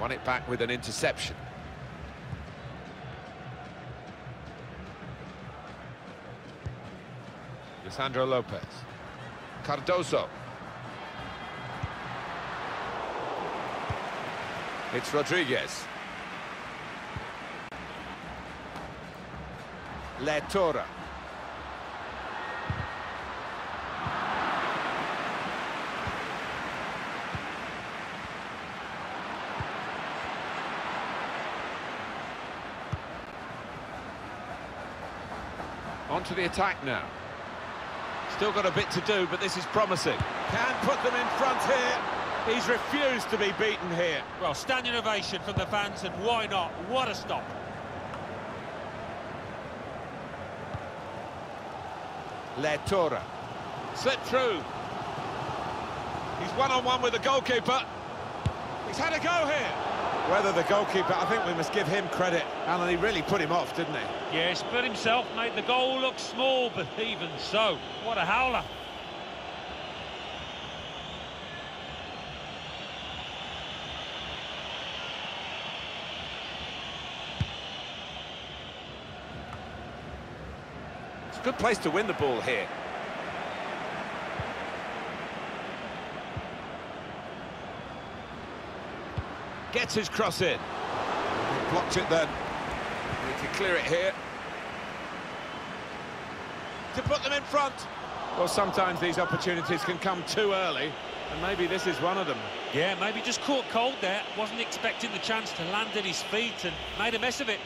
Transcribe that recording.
Won it back with an interception. Lisandro Lopez. Cardoso. It's Rodriguez. Lértora. On to the attack now. Still got a bit to do, but this is promising. Can put them in front here. He's refused to be beaten here. Well, standing ovation from the fans, and why not? What a stop. Lértora. Slipped through. He's one-on-one -on -one with the goalkeeper. He's had a go here. Whether the goalkeeper, I think we must give him credit. Alan, he really put him off, didn't he? Yes, but himself made the goal look small, but even so, what a howler. It's a good place to win the ball here. Gets his cross in. He blocked it then. He can clear it here. To put them in front. Well, sometimes these opportunities can come too early, and maybe this is one of them. Yeah, maybe just caught cold there. Wasn't expecting the chance to land at his feet and made a mess of it.